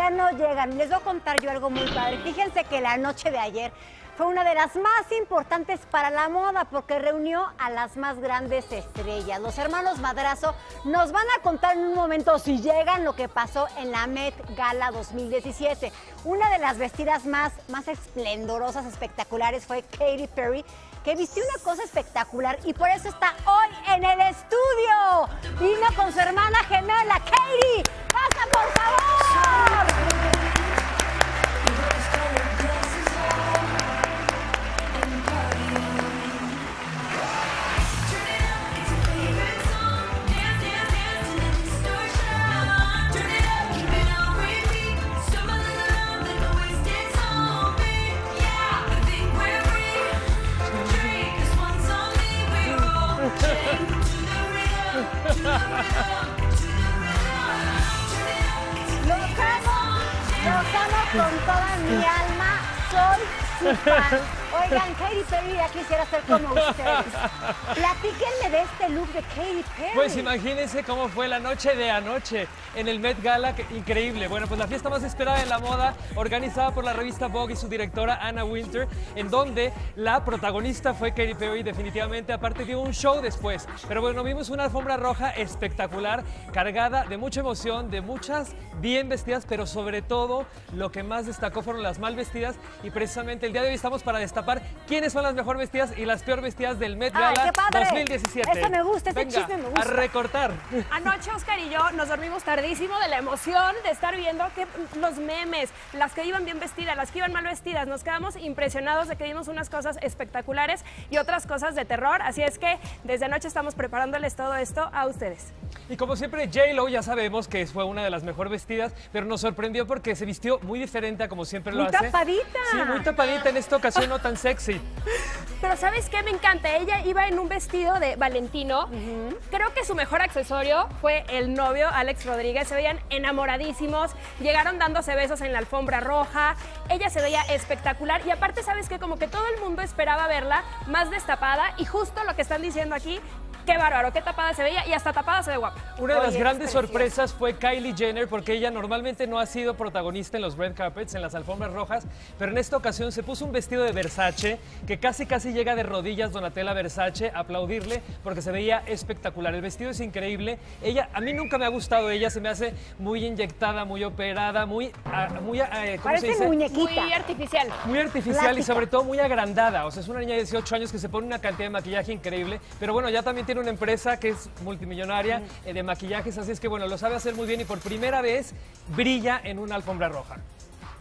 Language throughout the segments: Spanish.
todavía no llegan. Les voy a contar yo algo muy padre. Fíjense que la noche de ayer fue una de las más importantes para la moda porque reunió a las más grandes estrellas. Los hermanos Madrazo nos van a contar en un momento si llegan lo que pasó en la Met Gala 2017. Una de las vestidas más, más esplendorosas, espectaculares fue Katy Perry que vistió una cosa espectacular y por eso está hoy en el estudio. Vino con su hermana gemela, Katie. ¡Pasa, por favor! Toda mi alma. Soy su fan. Oigan, Katy Perry ya quisiera ser como ustedes. Platíquenme de este look de Katy Perry. Pues imagínense cómo fue la noche de anoche en el Met Gala, increíble. Bueno, pues la fiesta más esperada en la moda, organizada por la revista Vogue y su directora Anna Winter, en donde la protagonista fue Katy Perry, definitivamente, aparte dio un show después. Pero bueno, vimos una alfombra roja espectacular, cargada de mucha emoción, de muchas bien vestidas, pero sobre todo lo que más destacó fueron las mal vestidas y precisamente el día de hoy estamos para destapar quiénes son las mejor vestidas y las peor vestidas del Met Gala qué padre. 2017. Ese me gusta, ese Venga, chisme me gusta. A recortar. Anoche Oscar y yo nos dormimos tardísimo de la emoción de estar viendo que los memes, las que iban bien vestidas, las que iban mal vestidas, nos quedamos impresionados de que vimos unas cosas espectaculares y otras cosas de terror. Así es que desde anoche estamos preparándoles todo esto a ustedes. Y como siempre, J-Lo ya sabemos que fue una de las mejor vestidas, pero nos sorprendió porque se vistió muy diferente a como siempre lo Muy hace. tapadita. Sí, muy tapadita en esta ocasión, no tan sexy. Pero ¿sabes qué? Me encanta. Ella iba en un vestido de Valentino. Creo que su mejor accesorio fue el novio, Alex Rodríguez. Se veían enamoradísimos. Llegaron dándose besos en la alfombra roja. Ella se veía espectacular. Y aparte, ¿sabes qué? Como que todo el mundo esperaba verla más destapada. Y justo lo que están diciendo aquí, qué bárbaro, qué tapada se veía. Y hasta tapada se ve guapa. Una de las Oye, grandes es preciosa. sorpresas fue Kylie Jenner porque ella normalmente no ha sido protagonista en los red carpets, en las alfombras rojas, pero en esta ocasión se puso un vestido de Versace que casi casi llega de rodillas Donatella Versace a aplaudirle porque se veía espectacular. El vestido es increíble. Ella a mí nunca me ha gustado ella, se me hace muy inyectada, muy operada, muy ah, muy ah, eh, ¿cómo se Parece dice? muñequita. Muy artificial. Muy artificial y sobre todo muy agrandada. O sea, es una niña de 18 años que se pone una cantidad de maquillaje increíble. Pero bueno, ya también tiene una empresa que es multimillonaria eh, de maquillajes. Así es que bueno, lo sabe hacer muy bien y por primera vez brilla en una alfombra roja.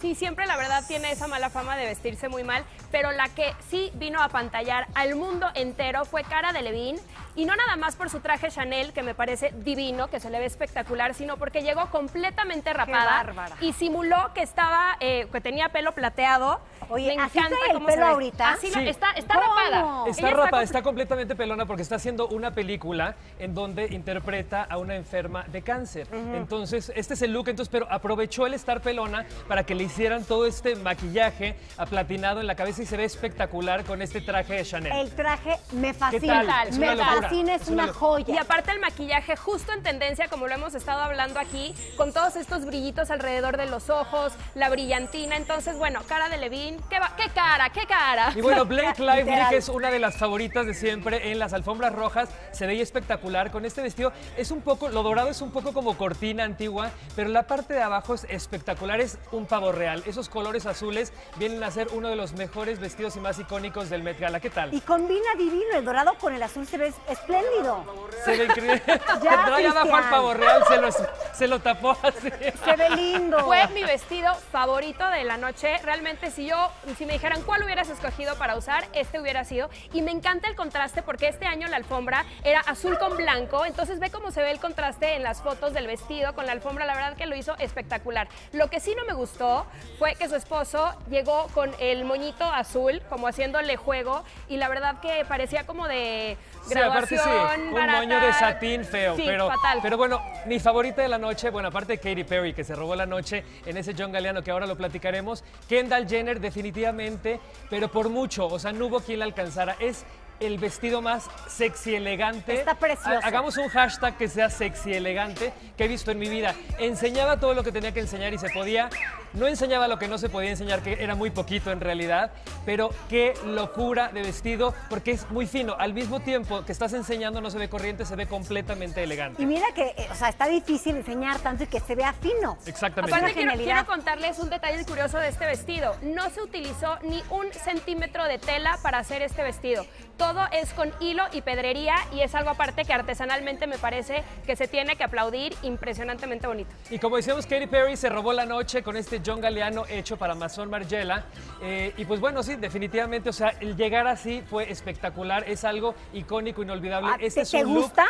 Sí, siempre la verdad tiene esa mala fama de vestirse muy mal, pero la que sí vino a pantallar al mundo entero fue Cara de Levine. Y no nada más por su traje Chanel, que me parece divino, que se le ve espectacular, sino porque llegó completamente rapada bárbara. y simuló que estaba, eh, que tenía pelo plateado. Oye, Me ¿así encanta el cómo se pelo ve. ahorita? Así lo- Sí. está, está ¿Cómo? rapada. Está Ella rapada, está completamente pelona porque está haciendo una película en donde interpreta a una enferma de cáncer. Entonces, este es el look, entonces, pero aprovechó el estar pelona para que le hicieran todo este maquillaje aplatinado en la cabeza y se ve espectacular con este traje de Chanel. El traje me fascina. tal? Es Me una fascina, es, Es una joya. Y aparte el maquillaje justo en tendencia, como lo hemos estado hablando aquí, con todos estos brillitos alrededor de los ojos, la brillantina. Entonces, bueno, cara de Levine, ¿qué, va- qué cara, qué cara? Y bueno, Blake Lively, que es una de las favoritas de siempre en las alfombras rojas, se veía espectacular con este vestido. Es un poco, lo dorado es un poco como cortina antigua, pero la parte de abajo es espectacular, es un pavo real. Esos colores azules vienen a ser uno de los mejores vestidos y más icónicos del Met Gala. ¿Qué tal? Y combina divino, el dorado con el azul se ve espléndido. Se ve increíble. Ya, abajo al Cristian. pavo real, se lo, se lo tapó así. Se ve lindo. Fue mi vestido favorito de la noche. Realmente, si yo, si me dijeran cuál hubieras escogido para usar, este hubiera sido. Y me encanta el contraste porque este año la alfombra era azul con blanco. Entonces ve cómo se ve el contraste en las fotos del vestido con la alfombra. La verdad que lo hizo espectacular. Lo que sí no me gustó fue que su esposo llegó con el moñito azul, como haciéndole juego. Y la verdad que parecía como de Sí, aparte sí, un barata. moño de satín feo, Sí, pero, fatal. pero bueno, mi favorita de la noche, bueno, aparte de Katy Perry, que se robó la noche en ese John Galliano que ahora lo platicaremos, Kendall Jenner definitivamente, pero por mucho, o sea, no hubo quien la alcanzara. Es el vestido más sexy elegante. Está precioso. Ha- Hagamos un hashtag que sea sexy elegante que he visto en mi vida. Enseñaba todo lo que tenía que enseñar y se podía. No enseñaba lo que no se podía enseñar, que era muy poquito en realidad. Pero qué locura de vestido, porque es muy fino. Al mismo tiempo que estás enseñando, no se ve corriente, se ve completamente elegante. Y mira que, eh, o sea, está difícil enseñar tanto y que se vea fino. Exactamente. Aparte quiero, quiero contarles un detalle curioso de este vestido. No se utilizó ni un centímetro de tela para hacer este vestido. Todo es con hilo y pedrería y es algo aparte que artesanalmente me parece que se tiene que aplaudir impresionantemente bonito. Y como decíamos, Katy Perry se robó la noche con este John Galliano hecho para Amazon Margiela. Eh, y pues bueno, sí, definitivamente, o sea, el llegar así fue espectacular, es algo icónico, inolvidable. Ah, Este ¿te- es te look- gusta?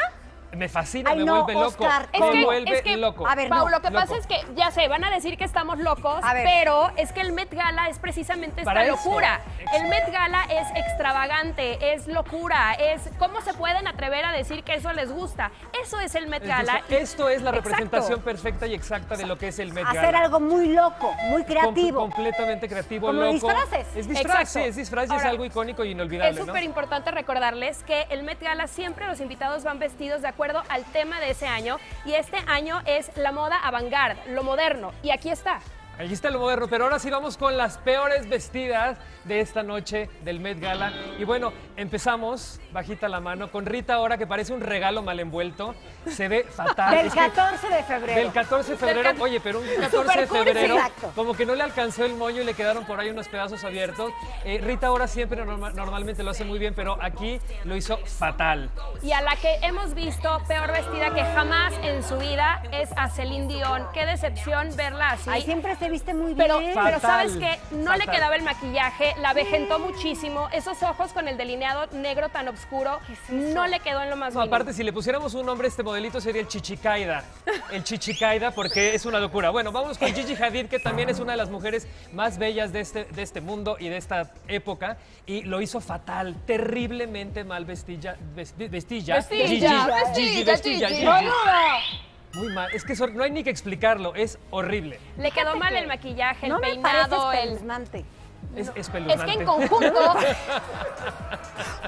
Me fascina, Ay, me no, vuelve loco. Oscar, me. Es que- vuelve es que- loco. A ver, Pau, no, lo que loco. pasa es que, ya sé, van a decir que estamos locos, pero es que el Met Gala es precisamente esta Para eso. locura. El. Met Gala es extravagante, es locura, es cómo se pueden atrever a decir que eso les gusta. Eso es el Met Gala. Esto es la Exacto. representación perfecta y exacta de lo que es el Met Gala. Hacer algo muy loco, muy Com- creativo. completamente creativo, Como loco. disfraces. Es sí, es disfraz y es algo icónico y inolvidable, Es ¿no? súper importante recordarles que el Met Gala siempre los invitados van vestidos de acuerdo al tema de ese año y este año es la moda avant-garde, lo moderno. Y aquí está. Ahí está lo moderno, pero ahora sí vamos con las peores vestidas de esta noche del Met Gala. Y bueno, empezamos, bajita la mano, con Rita ahora que parece un regalo mal envuelto. Se ve fatal. Del Es que 14 de febrero. Del 14 de febrero, oye, pero un 14 de febrero, Exacto. como que no le alcanzó el moño y le quedaron por ahí unos pedazos abiertos. Eh, Rita ahora siempre norma- normalmente lo hace muy bien, pero aquí lo hizo fatal. Y a la que hemos visto peor vestida que jamás en su vida es a Celine Dion. Qué decepción verla así. Ay, siempre se viste muy Pero, bien. pero Fatal, sabes que no le quedaba el maquillaje, la vejentó muchísimo, esos ojos con el delineado negro tan oscuro, ¿Qué es no le quedó en lo más No, mínimo. aparte, si le pusiéramos un nombre a este modelito sería el Chichicaida. El Chichicaida porque es una locura. Bueno, vamos con Gigi Hadid, que también es una de las mujeres más bellas de este, de este mundo y de esta época. Y lo hizo fatal, terriblemente mal vestilla. vesti- vestilla. Vestilla, Gigi, vestilla, Gigi, vestilla, Gigi. Gigi. ¡Boluda! Muy mal. Es que no hay ni que explicarlo. Es horrible. Le quedó Fíjate mal que el maquillaje, el no me peinado, parece el... espeluznante. Es, es Es que en conjunto,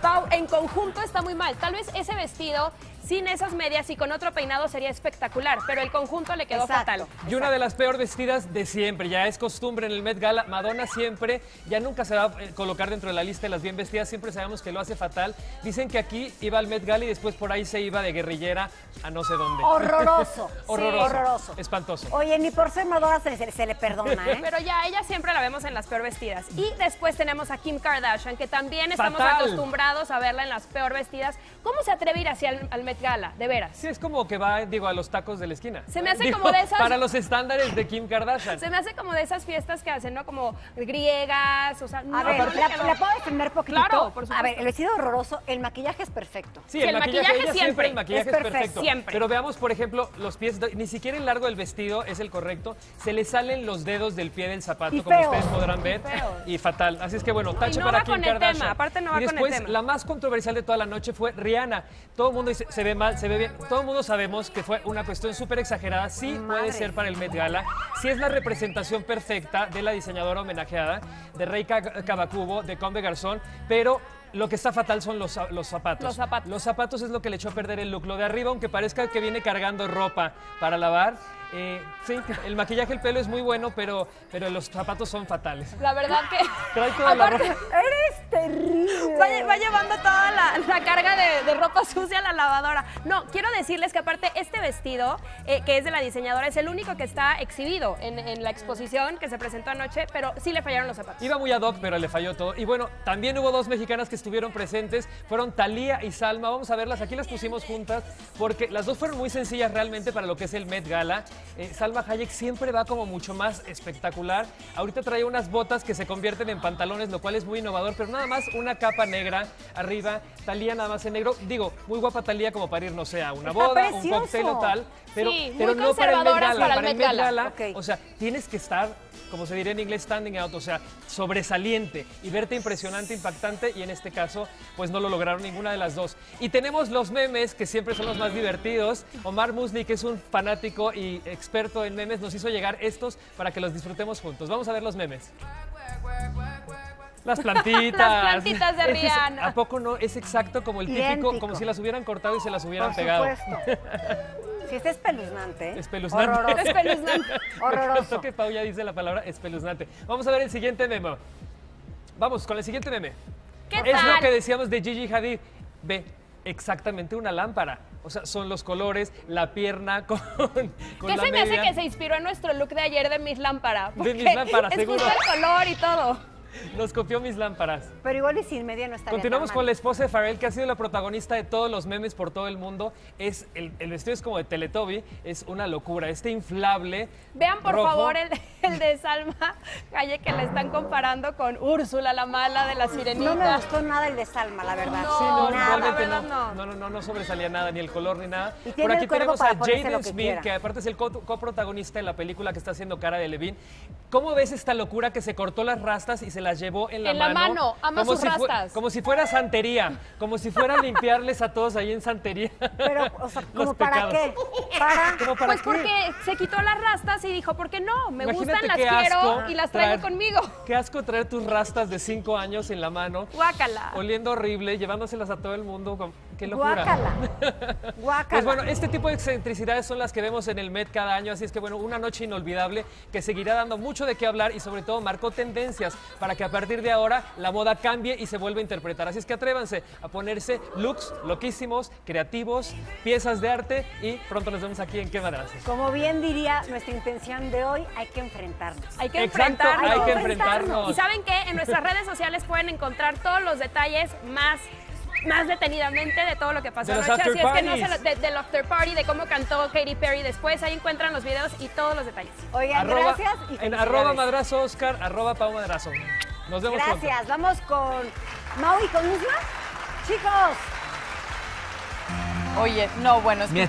Pau, en conjunto está muy mal. Tal vez ese vestido sin esas medias y con otro peinado sería espectacular, pero el conjunto le quedó Exacto. fatal. Y una de las peor vestidas de siempre, ya es costumbre en el Met Gala, Madonna siempre, ya nunca se va a eh, colocar dentro de la lista de las bien vestidas, siempre sabemos que lo hace fatal. Dicen que aquí iba al Met Gala y después por ahí se iba de guerrillera a no sé dónde. Horroroso. Horroroso. Horroroso. Espantoso. Oye, ni por ser Madonna se, se- se le perdona, ¿eh? Pero ya, ella siempre la vemos en las peor vestidas. Y después tenemos a Kim Kardashian, que también estamos Fatal. acostumbrados a verla en las peor vestidas. ¿Cómo se atreve a ir hacia el, al Met Gala? De veras. Sí, es como que va, digo, a los tacos de la esquina. Se me hace Digo, como de esas- Para los estándares de Kim Kardashian. Se me hace como de esas fiestas que hacen, ¿no? Como griegas, o sea, no, A ver, no ¿la, quedó. la puedo defender poquito? Claro, por A supuesto. ver, el vestido horroroso, el maquillaje es perfecto. Sí, Sí, el maquillaje ella siempre el maquillaje es es, perfecto, siempre. Pero veamos, por ejemplo, los pies, ni siquiera el largo del vestido es el correcto. Se le salen los dedos del pie del zapato, Y como feo. ustedes podrán ver. Y fatal. Así es que bueno, tache no para va Kim con el Kardashian. tema, aparte no va y con el después, tema. la más controversial de toda la noche fue Rihanna. Todo el mundo dice, se ve mal, se ve bien. Todo el mundo sabemos que fue una cuestión súper exagerada. Sí Madre. puede ser para el Met Gala. Sí es la representación perfecta de la diseñadora homenajeada, de Reika Kabakubo, de Combe Garzón, pero... Lo que está fatal son los, los zapatos. Los zapatos. Los zapatos es lo que le echó a perder el look. Lo de arriba, aunque parezca que viene cargando ropa para lavar, eh, sí, el maquillaje, el pelo es muy bueno, pero, pero los zapatos son fatales. La verdad que... Trae toda la Aparte, ropa. Eres terrible. Va, va llevando toda la, la carga de, de ropa sucia a la lavadora. No, quiero decirles que aparte este vestido, eh, que es de la diseñadora, es el único que está exhibido en, en la exposición que se presentó anoche, pero sí le fallaron los zapatos. Iba muy ad hoc, pero le falló todo. Y bueno, también hubo dos mexicanas que estuvieron presentes. Fueron Talía y Salma. Vamos a verlas. Aquí las pusimos juntas porque las dos fueron muy sencillas realmente para lo que es el Met Gala. Eh, Salma Hayek siempre va como mucho más espectacular. Ahorita trae unas botas que se convierten en pantalones, lo cual es muy innovador, pero nada más una capa negra arriba. Talía nada más en negro. Digo, muy guapa Talía como para ir, no sé, a una Está boda, un cóctel o tal. Pero, Sí, pero no para el Met Gala. para el Met Gala. O sea, tienes que estar, como se diría en inglés, standing out, o sea, sobresaliente y verte impresionante, impactante, y en este caso, pues no lo lograron ninguna de las dos. Y tenemos los memes, que siempre son los más divertidos. Omar Musli, que es un fanático y experto en memes, nos hizo llegar estos para que los disfrutemos juntos. Vamos a ver los memes. Las plantitas. Las plantitas de Es que es- Rihanna. ¿A poco no? Es exacto como el típico, como si las hubieran cortado y se las hubieran Por pegado. supuesto. Sí, está espeluznante. ¿eh? Espeluznante. Horroroso. Espeluznante. Horroroso. que Pau ya dice la palabra espeluznante. Vamos a ver el siguiente meme. Vamos con el siguiente meme. ¿Qué es lo que decíamos de Gigi Hadid. Ve, exactamente una lámpara. O sea, son los colores, la pierna con, con ¿Qué la se me hace que se inspiró en nuestro look de ayer de Miss Lámpara? De Miss Lámpara, es seguro. justo el color y todo. Nos copió mis lámparas. Pero igual y sin media no estaría Continuamos con la esposa de Pharrell, que ha sido la protagonista de todos los memes por todo el mundo. Es el, el vestido es como de Teletubby, es una locura. Este inflable. Vean por rojo. favor el, el de Salma Calle que la están comparando con Úrsula, la mala de la sirenita. No me gustó nada el de Salma, la verdad. No, Sí, no, nada. la no. verdad No. no, no, no sobresalía nada, ni el color ni nada. Y Por aquí tenemos a Jaden que Smith, quiera. que aparte es el co- coprotagonista en la película que está haciendo cara de Levine. ¿Cómo ves esta locura que se cortó las rastas y se las llevó en la En la mano? mano, ama como sus si rastas. como si fuera santería, como si fuera a limpiarles a todos ahí en santería. Pero, o sea, los ¿como para pecados. qué? Para... ¿Cómo para Pues qué? porque se quitó las rastas y dijo, ¿por qué no? Me Imagínate gustan, las quiero y las traigo traer- conmigo. Qué asco traer tus rastas de cinco años en la mano. Guácala. Oliendo horrible, llevándoselas a todo el mundo. Qué locura. Guácala. Guácala. Pues bueno, este tipo de excentricidades son las que vemos en el Met cada año, así es que bueno, una noche inolvidable que seguirá dando mucho de qué hablar y sobre todo marcó tendencias para que a partir de ahora la moda cambie y se vuelva a interpretar. Así es que atrévanse a ponerse looks loquísimos, creativos, piezas de arte y pronto nos vemos aquí en Qué. Como bien diría nuestra intención de hoy, hay que enfrentarnos. Hay que Exacto, enfrentarnos. hay que enfrentarnos. enfrentarnos. Y saben qué, en nuestras redes sociales pueden encontrar todos los detalles más más detenidamente de todo lo que pasó De los anoche, así after es que no se lo, de- del after party, de cómo cantó Katy Perry después, ahí encuentran los videos y todos los detalles. Oigan, Arroba- gracias y en arroba madrazo Oscar, arroba Pau Madrazo. Nos vemos pronto. Gracias. Vamos con Mau y con Isma. Chicos. Oye, no, bueno, es que